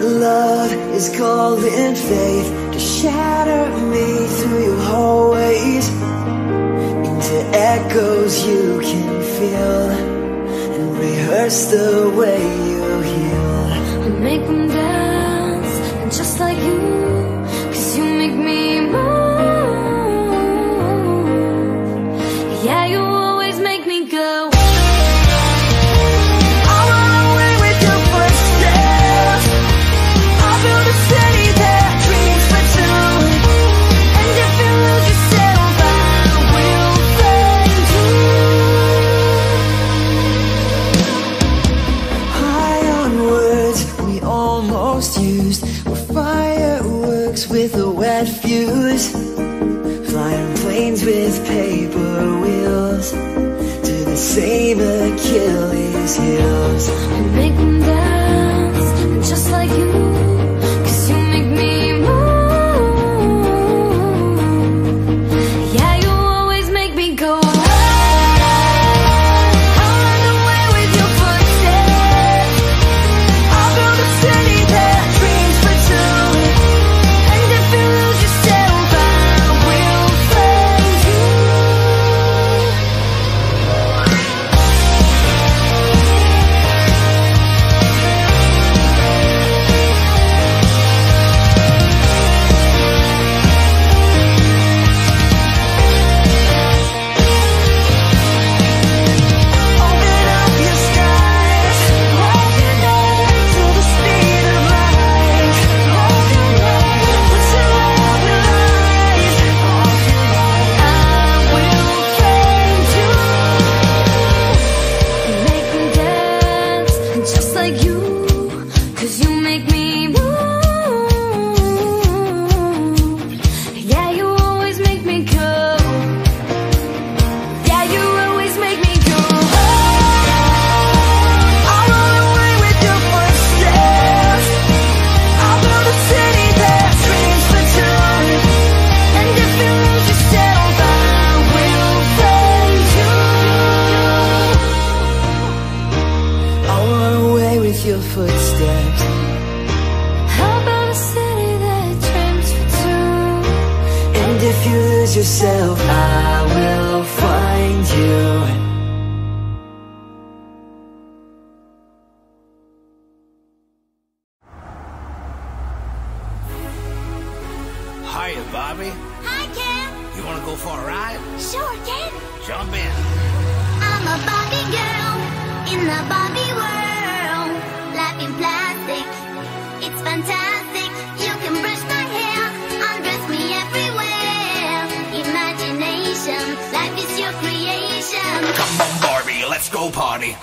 love is calling faith to shatter me through your hallways. Into echoes you can feel and rehearse the way you heal. And make them dance just like you. with a wet fuse. Flying planes with paper wheels. To the same Achilles heels. Make them die yourself, I will find you. Hiya, Barbie. Hi, Ken. You want to go for a ride? Sure, Ken. Jump in. I'm a Barbie. Life is your creation. Come on, Barbie, let's go party.